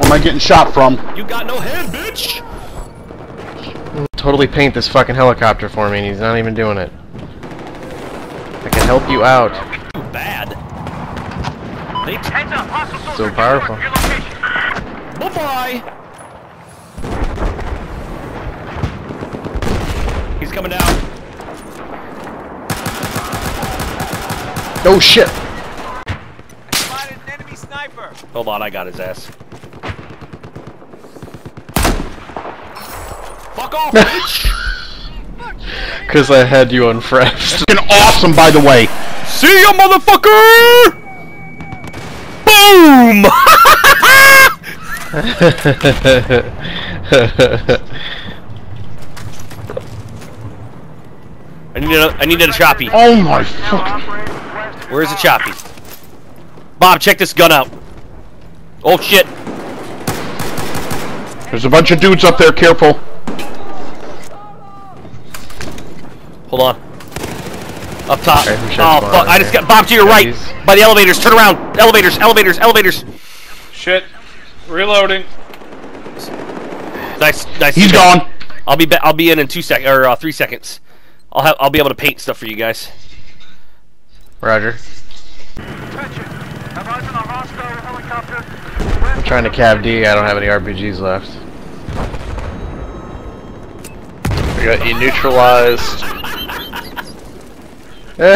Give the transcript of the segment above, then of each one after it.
Where am I getting shot from? You got no head, bitch! Totally paint this fucking helicopter for me and he's not even doing it. I can help you out. Too bad. They Heads up, hostile So powerful. Your. Bye-bye! He's coming down. Oh shit! Spotted an enemy sniper. Hold on, I got his ass. Fuck off, bitch! Cause I had you on fresh. Fucking awesome, by the way. See ya, motherfucker! Boom! I need a, I need a choppy. Oh my fuck. Where's the choppy? Bob, check this gun out. Oh shit! There's a bunch of dudes up there, careful. Hold on. Up top. Okay, oh fuck! I just got Bob to your right Jeez. by the elevators. Turn around. Elevators. Elevators. Elevators. Shit. Reloading. Nice. Nice. He's gone. I'll be. Ba- I'll be in in two sec or uh, three seconds. I'll have. I'll be able to paint stuff for you guys. Roger. Attention. Have eyes on a hostile helicopter. I'm trying to cav D, I don't have any RPGs left. We got you neutralized.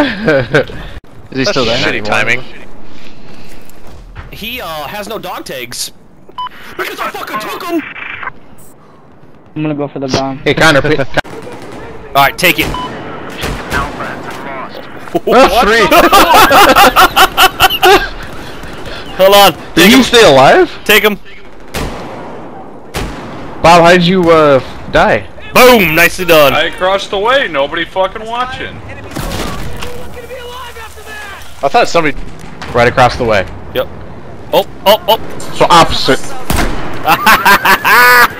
Is he still there? Shitty timing. He uh has no dog tags. Because I fucking took him. I'm gonna go for the bomb. Hey Connor, pi- All right, take it. oh, three. Hold on. Did Take he him. stay alive? Take him. Bob, how did you uh die? Boom. Nicely done. I crossed the way. Nobody fucking watching. I thought somebody. Right across the way. Yep. Oh. Oh. Oh. So opposite.